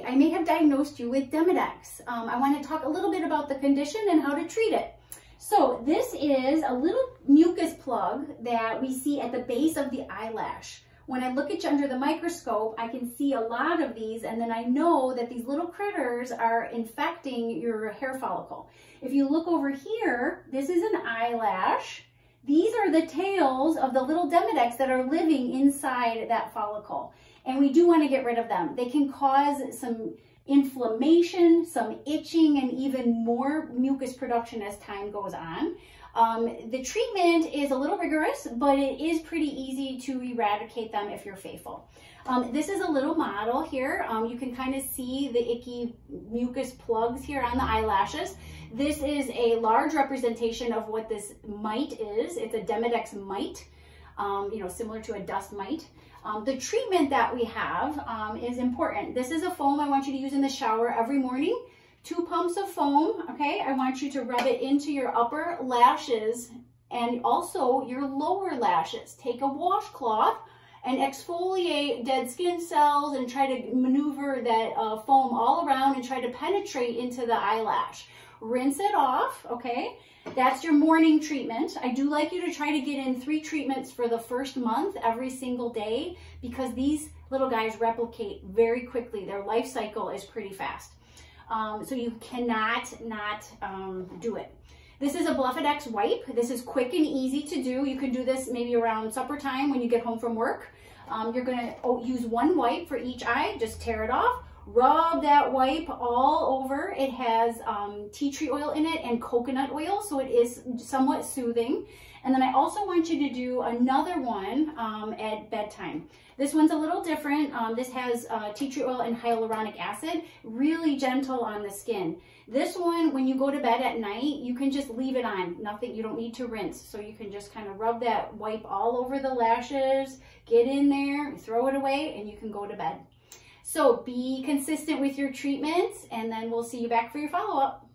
I may have diagnosed you with Demodex. Um, I want to talk a little bit about the condition and how to treat it. So this is a little mucus plug that we see at the base of the eyelash. When I look at you under the microscope, I can see a lot of these and then I know that these little critters are infecting your hair follicle. If you look over here, this is an eyelash. These are the tails of the little Demodex that are living inside that follicle. And we do want to get rid of them. They can cause some inflammation, some itching, and even more mucus production as time goes on. Um, the treatment is a little rigorous, but it is pretty easy to eradicate them if you're faithful. Um, this is a little model here. Um, you can kind of see the icky mucus plugs here on the eyelashes. This is a large representation of what this mite is. It's a Demodex mite, um, you know, similar to a dust mite. Um, the treatment that we have um, is important. This is a foam I want you to use in the shower every morning. Two pumps of foam, okay? I want you to rub it into your upper lashes and also your lower lashes. Take a washcloth and exfoliate dead skin cells and try to maneuver that uh, foam all around and try to penetrate into the eyelash. Rinse it off, okay? That's your morning treatment. I do like you to try to get in three treatments for the first month every single day because these little guys replicate very quickly. Their life cycle is pretty fast. Um, so you cannot not um, do it. This is a Blephadex wipe. This is quick and easy to do. You can do this maybe around supper time when you get home from work. Um, you're gonna oh, use one wipe for each eye, just tear it off, Rub that wipe all over. It has um, tea tree oil in it and coconut oil, so it is somewhat soothing. And then I also want you to do another one um, at bedtime. This one's a little different. Um, this has uh, tea tree oil and hyaluronic acid, really gentle on the skin. This one, when you go to bed at night, you can just leave it on. Nothing, you don't need to rinse. So you can just kind of rub that wipe all over the lashes, get in there, throw it away, and you can go to bed. So be consistent with your treatments and then we'll see you back for your follow-up.